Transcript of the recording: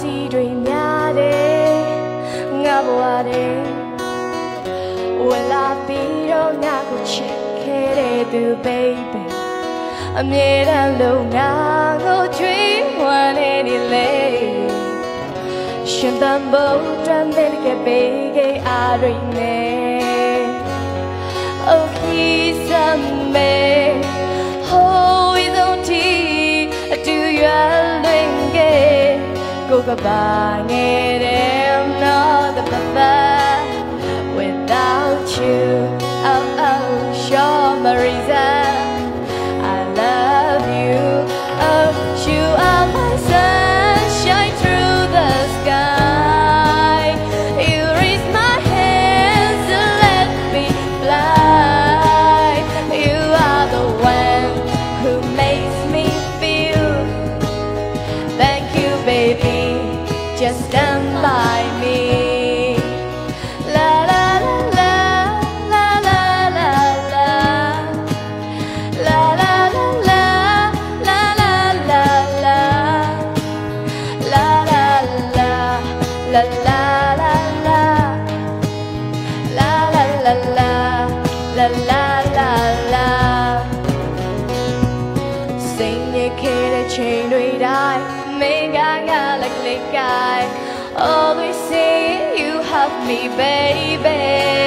စီတွေများတယ်ငါဘဝတဲ့ဝလာပြီးတော့ငါကိုချစ်ခဲ့တဲ့သူ baby အမြဲတမ်းလုံငါကိုချွေးဝမ်းနေနေလေရှင်တန်ဖို့တမ်းတဲ့ကပေးခဲ့အားရင်းနေ Oh please someday 가방에 램 Without you, oh oh, you're my reason. just stand by me chain đuôi đai mê ga ga I guy. Always saying you have me, baby.